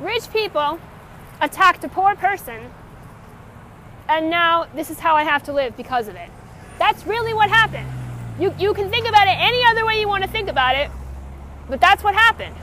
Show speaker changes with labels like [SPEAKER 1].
[SPEAKER 1] rich people attacked a poor person, and now this is how I have to live because of it. That's really what happened. You, you can think about it any other way you want to think about it, but that's what happened.